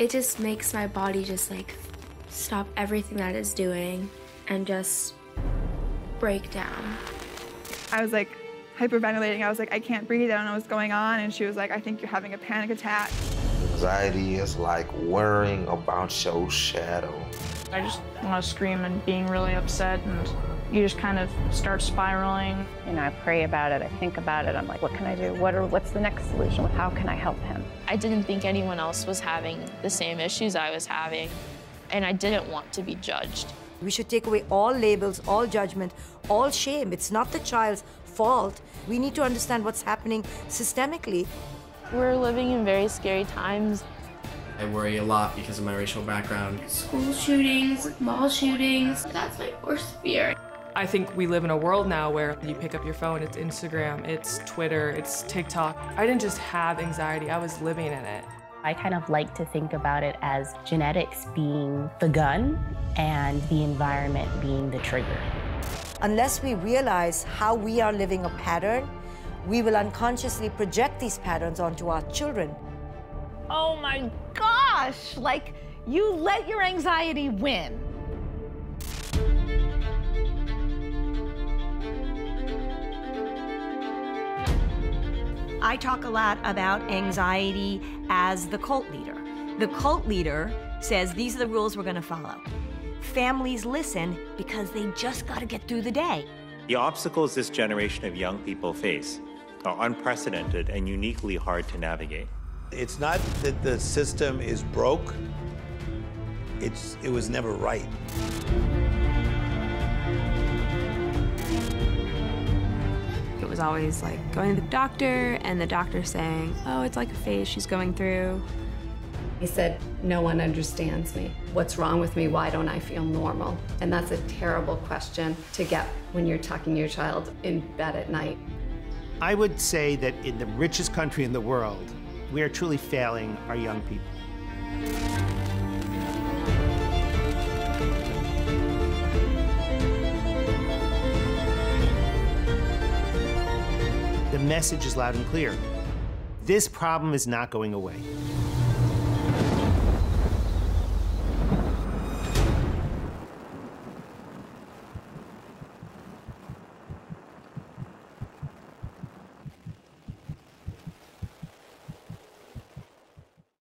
It just makes my body just like stop everything that it's doing and just break down. I was like hyperventilating. I was like, I can't breathe. I don't know what's going on. And she was like, I think you're having a panic attack. Anxiety is like worrying about your shadow. I just want to scream and being really upset and you just kind of start spiraling. You know, I pray about it, I think about it, I'm like, what can I do? What are, what's the next solution? How can I help him? I didn't think anyone else was having the same issues I was having, and I didn't want to be judged. We should take away all labels, all judgment, all shame. It's not the child's fault. We need to understand what's happening systemically. We're living in very scary times. I worry a lot because of my racial background. School shootings, mall shootings, that's my worst fear. I think we live in a world now where you pick up your phone, it's Instagram, it's Twitter, it's TikTok. I didn't just have anxiety, I was living in it. I kind of like to think about it as genetics being the gun and the environment being the trigger. Unless we realize how we are living a pattern, we will unconsciously project these patterns onto our children. Oh my gosh! Like, you let your anxiety win. I talk a lot about anxiety as the cult leader. The cult leader says these are the rules we're going to follow. Families listen because they just got to get through the day. The obstacles this generation of young people face are unprecedented and uniquely hard to navigate. It's not that the system is broke, it's, it was never right. It was always like going to the doctor and the doctor saying, oh, it's like a phase she's going through. He said, no one understands me. What's wrong with me? Why don't I feel normal? And that's a terrible question to get when you're tucking your child in bed at night. I would say that in the richest country in the world, we are truly failing our young people. The message is loud and clear. This problem is not going away.